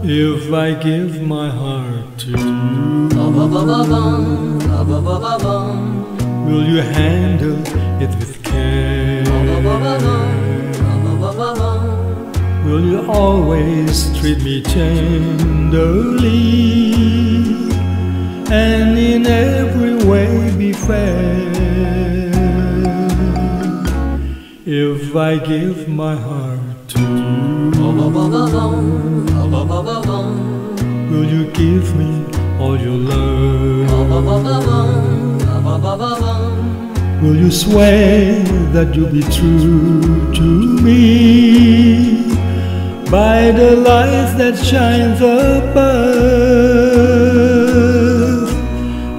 If I give my heart to you, will you handle it with care? Will you always treat me tenderly and in every way be fair? If I give my heart to you, will you give me all your love? Will you swear that you'll be true to me by the light that shines above?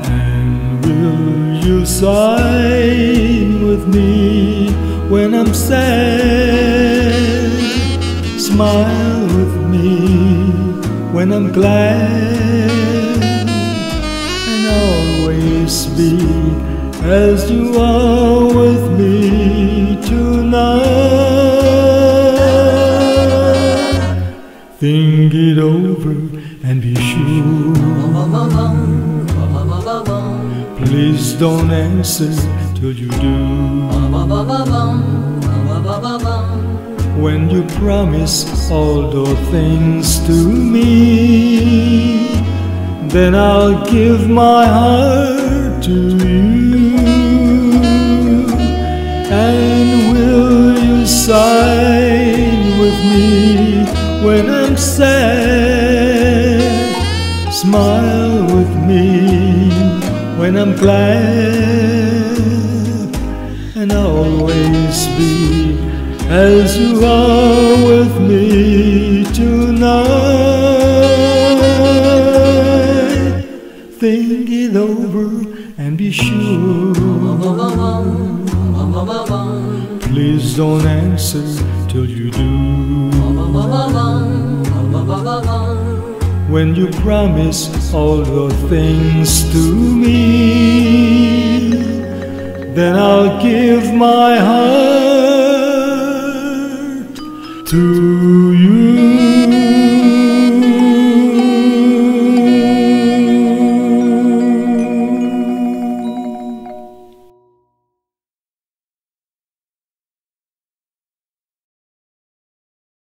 And will you sign with me when I'm sad? Smile with me when I'm glad, and always be as you are with me tonight. Think it over and be sure. Please don't answer till you do. When you promise all those things to me, then I'll give my heart to you. And will you sign with me when I'm sad? Smile with me when I'm glad, and always be as you are with me tonight. Think it over and be sure. Please don't answer till you do. When you promise all the things to me, then I'll give my heart to you.